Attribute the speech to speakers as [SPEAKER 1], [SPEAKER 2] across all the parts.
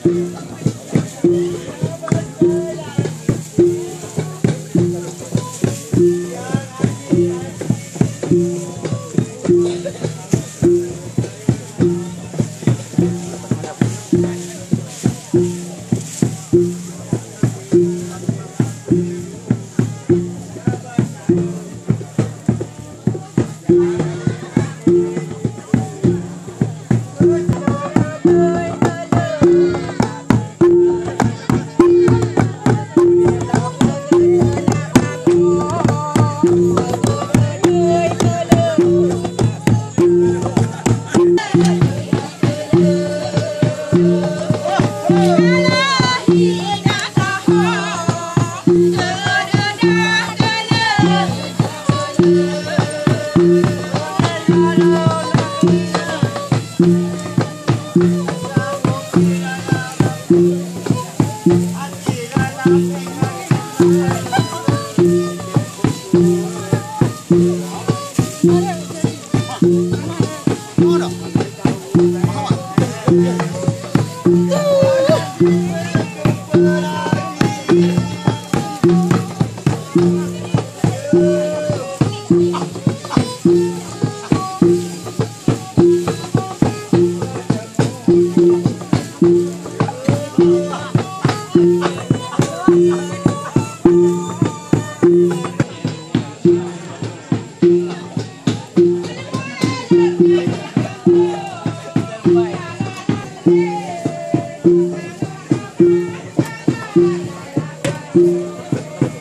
[SPEAKER 1] Thank mm -hmm. you. Mother. Thank mm -hmm. you.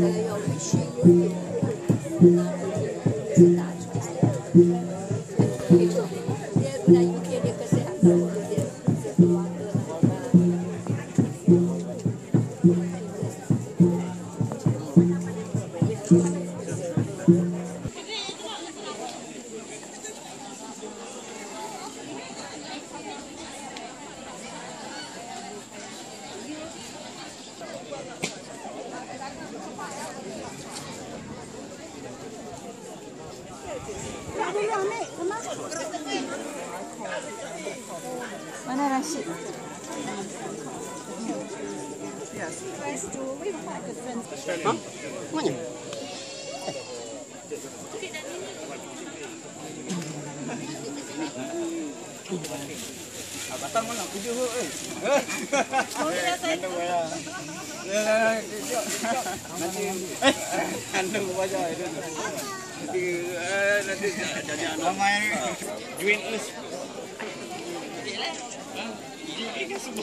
[SPEAKER 1] é, realmente tem um, um, um, um, um, um, um, um, Mana Rashid? Yes. Huh? Abang mana kerja ke? Eh. Oh, dia saya. Ya, ya, ya. Nanti eh andung ke baja itu. Nanti eh nanti jadi ramai join us. 你干什么？